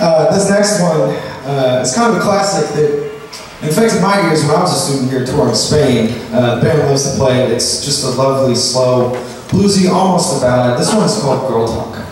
Uh, this next one uh, is kind of a classic that infected my ears when I was a student here touring Spain. Uh, the band loves to play it. It's just a lovely, slow, bluesy, almost a ballad. This one is called Girl Talk.